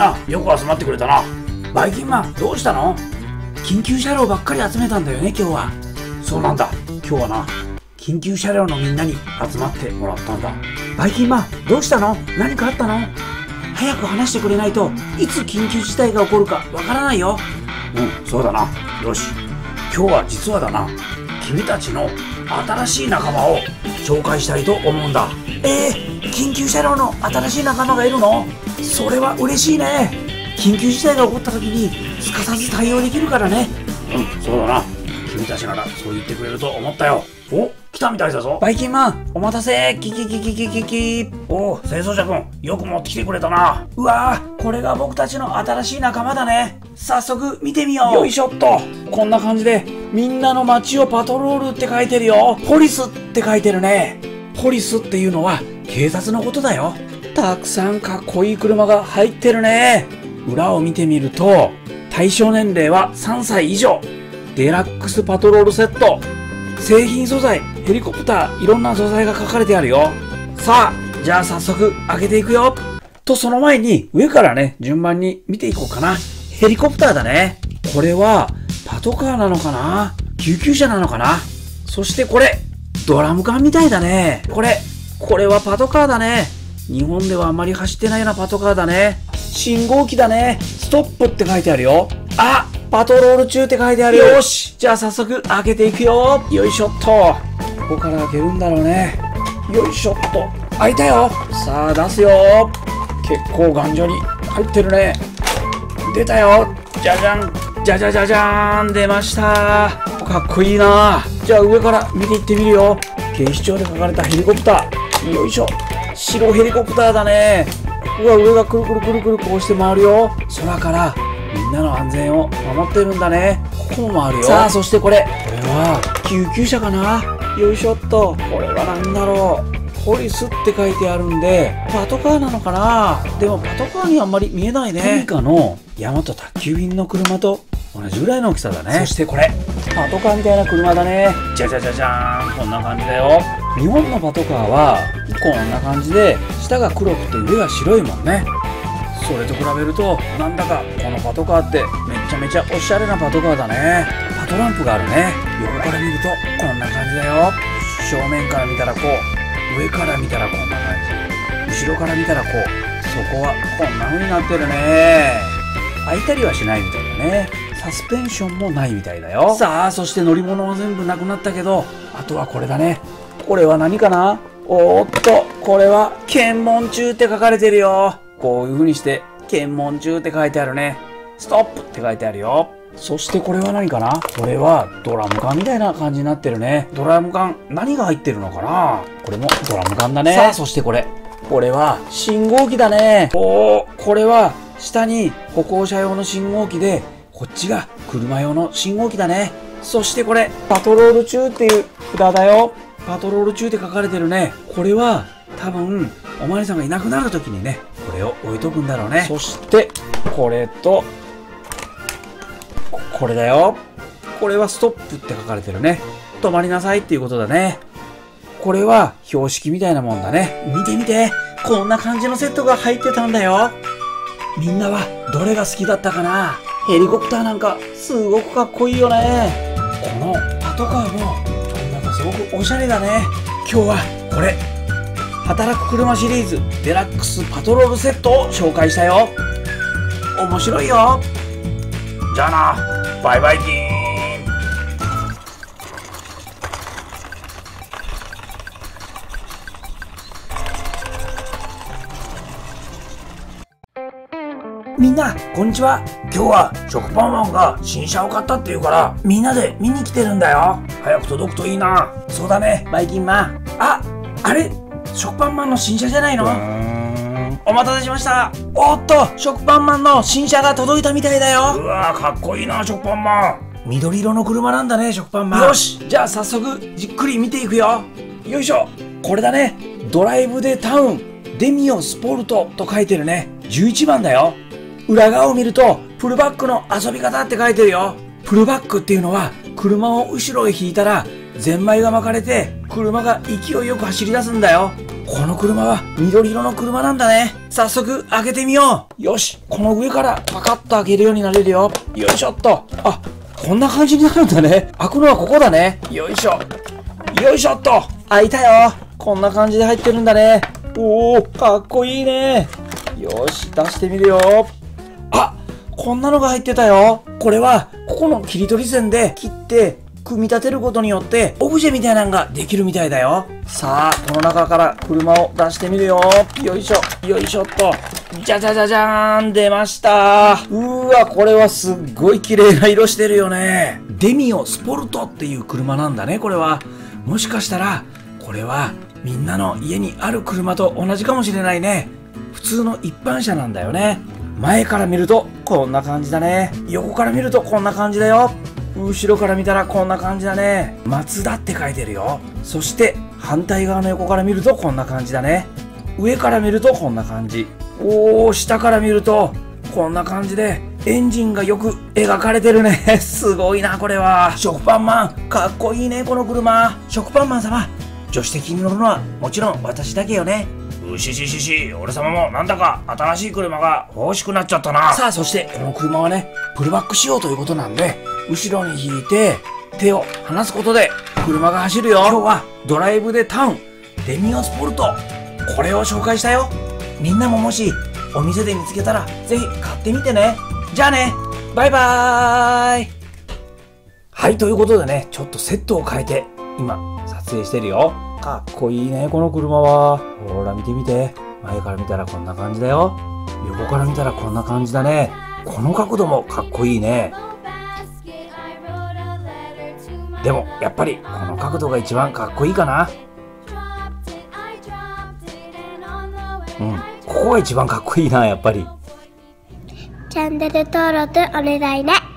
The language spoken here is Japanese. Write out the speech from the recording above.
なよく集まってくれたな。バイキンマンどうしたの？緊急車両ばっかり集めたんだよね今日は。そうなんだ。今日はな緊急車両のみんなに集まってもらったんだ。バイキンマンどうしたの？何かあったの？早く話してくれないといつ緊急事態が起こるかわからないよ。うんそうだな。よし。今日は実はだな。君たちの新しい仲間を紹介したいと思うんだ。えー、緊急車両の新しい仲間がいるの？それは嬉しいね。緊急事態が起こった時にすかさず対応できるからね。うんそうだな。君たちならそう言ってくれると思ったよ。お来たみたいだぞ。バイキンマンお待たせ。キキキキキキキおお清掃者くんよく持ってきてくれたな。うわーこれが僕たちの新しい仲間だね。早速見てみよう。よいしょっと。こんな感じでみんなの街をパトロールって書いてるよ。ポリスって書いてるね。ポリスっていうのは警察のことだよたくさんかっこいい車が入ってるね。裏を見てみると対象年齢は3歳以上。デラックスパトロールセット。製品素材ヘリコプターいろんな素材が書かれてあるよ。さあじゃあ早速開けていくよ。とその前に上からね順番に見ていこうかな。ヘリコプターだね。これはパトカーなのかな？救急車なのかな？そしてこれドラム缶みたいだね。これこれはパトカーだね。日本ではあまり走ってないようなパトカーだね。信号機だね。ストップって書いてあるよ。あパトロール中って書いてある。よよし。じゃあ早速開けていくよ。よいしょっと。ここから開けるんだろうね。よいしょっと。開いたよ。さあ出すよ。結構頑丈に入ってるね。出たよ。じゃじゃん。じゃじゃじゃじゃーん。出ました。かっこいいな。じゃあ上から見ていってみるよ。警視庁で書かれたヘリコプター。よいしょ白ヘリコプターだね。うわ上がくるくるくるくるこうして回るよ。空からみんなの安全を守ってるんだね。ここも回るよ。さあそしてこれ。これは救急車かな。よいしょっと。これは何だろう。ポリスって書いてあるんでパトカーなのかな。でもパトカーにあんまり見えないね。トミカの大和宅急便の車と同じぐらいの大きさだね。そしてこれ。パトカーみたいな車だね。じゃじゃじゃじゃーん。こんな感じだよ日本のパトカーはこんな感じで下が黒くて上が白いもんね。それと比べるとなんだかこのパトカーってめちゃめちゃおしゃれなパトカーだね。パトランプがあるね。横から見るとこんな感じだよ。正面から見たらこう上から見たらこんな感じ。後ろから見たらこうそこはこんな風になってるね。開いたりはしないみたいだね。サスペンションもないみたいだよ。さあそして乗り物は全部なくなったけどあとはこれだね。これは何かな？おーっとこれは検問中って書かれてるよ。こういう風にして検問中って書いてあるね。ストップって書いてあるよ。そしてこれは何かな？これはドラム缶みたいな感じになってるね。ドラム缶何が入ってるのかな？これもドラム缶だね。さあそしてこれ。これは信号機だね。おーこれは下に歩行者用の信号機でこっちが車用の信号機だね。そしてこれパトロール中っていう札だよパトロール中って書かれてるね。これは多分おまわりさんがいなくなる時にねこれを置いとくんだろうね。そしてこれとここれだよ。これはストップって書かれてるね。止まりなさいっていうことだね。これは標識みたいなもんだね。見て見てこんな感じのセットが入ってたんだよ。みんなはどれが好きだったかな。ヘリコプターなんかすごくかっこいいよね。このパトカーもくおしゃれだね。今日はこれ。働く車シリーズデラックスパトロールセットを紹介したよ。面白いよ。じゃあな。バイバイキーみんなこんにちは。今日は食パンマンが新車を買ったっていうからみんなで見に来てるんだよ。早く届くといいな。そうだね。バイキンマン。ああれ？食パンマンの新車じゃないの？お待たせしました。おっと食パンマンの新車が届いたみたいだよ。うわかっこいいな食パンマン。緑色の車なんだね食パンマン。よし。じゃあ早速じっくり見ていくよ。よいしょ。これだね。ドライブでタウンデミオスポルトと書いてるね。11番だよ裏側を見るとプルバックの遊び方って書いてるよプルバックっていうのは車を後ろへ引いたらゼンマイが巻かれて車が勢いよく走り出すんだよこの車は緑色の車なんだね。早速開けてみよう。よし、この上からパカッと開けるようになれるよ。よいしょっと。あ、こんな感じになるんだね。開くのはここだね。よいしょ。よいしょっと。開いたよ。こんな感じで入ってるんだね。おお、かっこいいね。よし、出してみるよ。あ、こんなのが入ってたよ。これは、ここの切り取り線で切って、組み立てることによってオブジェみたいなのができるみたいだよ。さあこの中から車を出してみるよ。よいしょ。よいしょっと。じゃじゃじゃじゃーん出ました。うわこれはすっごい綺麗な色してるよね。デミオスポルトっていう車なんだねこれは。もしかしたらこれはみんなの家にある車と同じかもしれないね。普通の一般車なんだよね。前から見るとこんな感じだね横から見るとこんな感じだよ後ろから見たらこんな感じだね。松田って書いてるよ。そして反対側の横から見るとこんな感じだね。上から見るとこんな感じ。おー、下から見るとこんな感じでエンジンがよく描かれてるね。すごいな、これは。食パンマン、かっこいいね、この車。食パンマン様、助手席に乗るのはもちろん私だけよね。うしししし、俺様もなんだか新しい車が欲しくなっちゃったな。さあ、そしてこの車はね、プルバック仕様ということなんで、後ろに引いて手を離すことで車が走るよ。今日はドライブでタウンデミオスポルトこれを紹介したよ。みんなももしお店で見つけたらぜひ買ってみてね。じゃあねバイバーイ。はいということでねちょっとセットを変えて今撮影してるよかっこいいねこの車は。ほら見てみて。前から見たらこんな感じだよ。横から見たらこんな感じだね。この角度もかっこいいね。でもやっぱりこの角度が一番かっこいいかな。うん。ここが一番かっこいいなやっぱり。チャンネル登録お願いね。